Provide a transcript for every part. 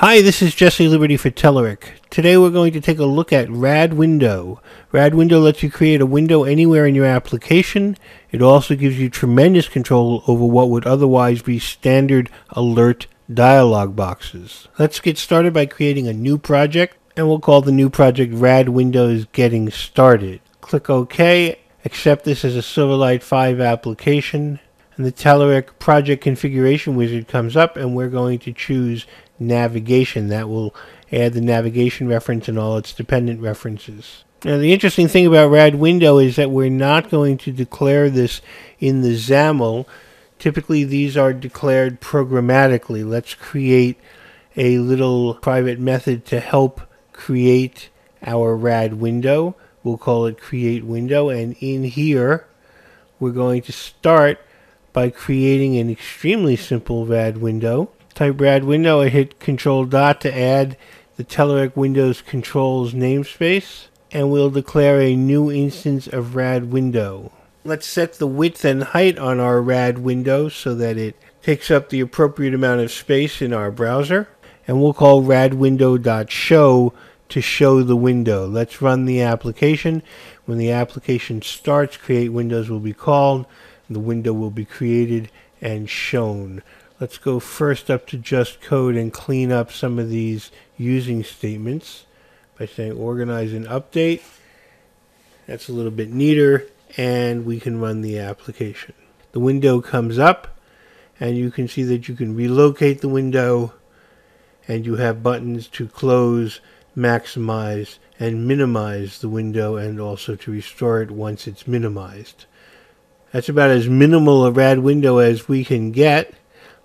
Hi, this is Jesse Liberty for Telerik. Today we're going to take a look at Rad Window. Rad Window lets you create a window anywhere in your application. It also gives you tremendous control over what would otherwise be standard alert dialog boxes. Let's get started by creating a new project and we'll call the new project Rad Windows Getting Started. Click OK, accept this as a Silverlight 5 application and the Telerik project configuration wizard comes up and we're going to choose navigation. That will add the navigation reference and all its dependent references. Now the interesting thing about Rad Window is that we're not going to declare this in the XAML. Typically these are declared programmatically. Let's create a little private method to help create our Rad window. We'll call it create window and in here we're going to start by creating an extremely simple Rad window type rad window, I hit control dot to add the Telerik Windows controls namespace and we'll declare a new instance of rad window. Let's set the width and height on our rad window so that it takes up the appropriate amount of space in our browser and we'll call radwindow.show to show the window. Let's run the application. When the application starts, create windows will be called. The window will be created and shown. Let's go first up to just code and clean up some of these using statements by saying organize and update. That's a little bit neater and we can run the application. The window comes up and you can see that you can relocate the window and you have buttons to close, maximize, and minimize the window and also to restore it once it's minimized. That's about as minimal a rad window as we can get.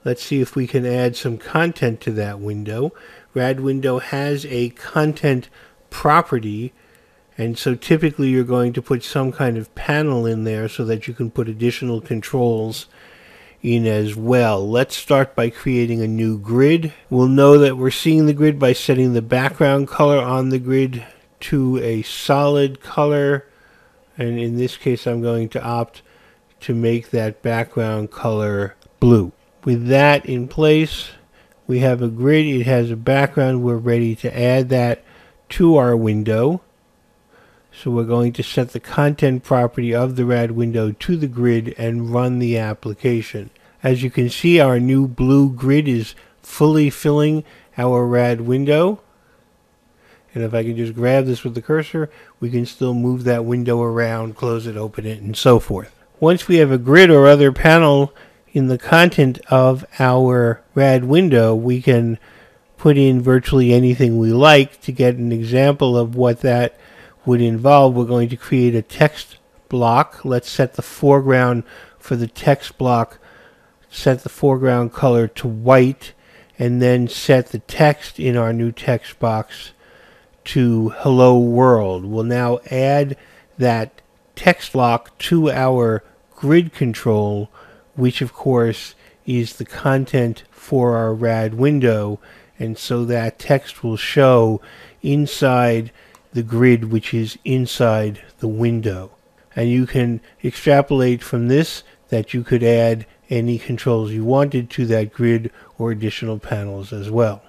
Let's see if we can add some content to that window. Rad window has a content property and so typically you're going to put some kind of panel in there so that you can put additional controls in as well. Let's start by creating a new grid. We'll know that we're seeing the grid by setting the background color on the grid to a solid color. And in this case, I'm going to opt to make that background color blue. With that in place, we have a grid. It has a background. We're ready to add that to our window. So we're going to set the content property of the rad window to the grid and run the application. As you can see, our new blue grid is fully filling our rad window. And if I can just grab this with the cursor, we can still move that window around, close it, open it, and so forth. Once we have a grid or other panel in the content of our rad window, we can put in virtually anything we like to get an example of what that would involve. We're going to create a text block. Let's set the foreground for the text block, set the foreground color to white, and then set the text in our new text box to hello world. We'll now add that text block to our grid control which of course is the content for our rad window and so that text will show inside the grid which is inside the window and you can extrapolate from this that you could add any controls you wanted to that grid or additional panels as well.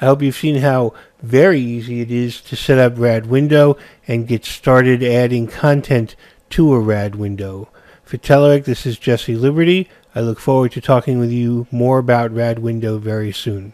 I hope you've seen how very easy it is to set up Rad Window and get started adding content to a Rad Window. For Telerik, this is Jesse Liberty. I look forward to talking with you more about Rad Window very soon.